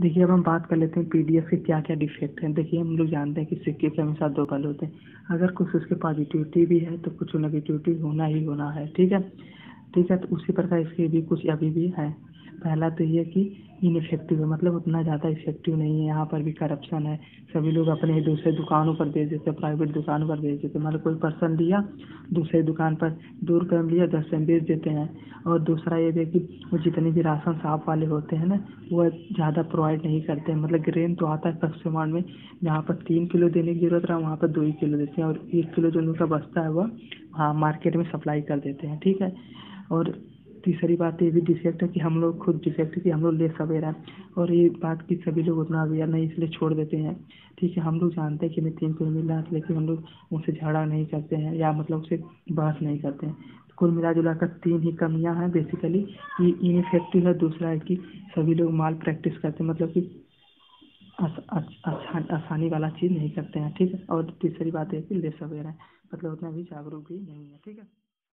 देखिए, अब हम बात कर लेते हैं पीडीएफ के क्या क्या डिफेक्ट हैं। देखिए, हम लोग जानते हैं कि सिक्के के हमेशा दो पल होते हैं। अगर कुछ उसके पॉजिटिविटी भी है तो कुछ नेगेटिविटी होना ही होना है, ठीक है? ठीक है तो उसी प्रकार इसके भी कुछ अभी भी है। पहला तो ये कि इनफेक्टिव है मतलब उतना ज़्यादा इफ़ेक्टिव नहीं है, यहाँ पर भी करप्शन है। सभी लोग अपने दूसरे दुकानों पर बेच देते प्राइवेट दुकानों पर बेच देते मतलब कोई पर्सन लिया, दूसरे दुकान पर दो रुपये में लिया, दस में बेच देते हैं। और दूसरा ये है कि वो जितने भी राशन शॉप वाले होते हैं ना, वो ज़्यादा प्रोवाइड नहीं करते। हैं मतलब ग्रेन तो आता है फ़र्स्ट अमाउंट में, जहाँ पर तीन किलो देने की ज़रूरत रहा, वहाँ पर दो ही किलो देते हैं। और एक किलो जो उनका बचता है वह हाँ मार्केट में सप्लाई कर देते हैं, ठीक है? और तीसरी बात ये भी डिफेक्ट है कि हम लोग खुद डिफेक्ट है कि हम लोग ले सवेरा और ये बात की सभी लोग उतना अवेयर नहीं, इसलिए छोड़ देते हैं। ठीक है, हम लोग जानते हैं कि हमें तीन किलो मिल, लेकिन हम लोग उनसे झगड़ा नहीं करते हैं या मतलब उसे बहस नहीं करते हैं। कुल मिला जुला कर तीन ही कमियाँ हैं बेसिकली कि इनफेक्टिव है, दूसरा है कि सभी लोग माल प्रैक्टिस करते हैं मतलब कि आसानी वाला चीज़ नहीं करते हैं। ठीक है, और तीसरी बात है कि ले सवेरा मतलब उतना भी जागरूक भी नहीं है। ठीक है।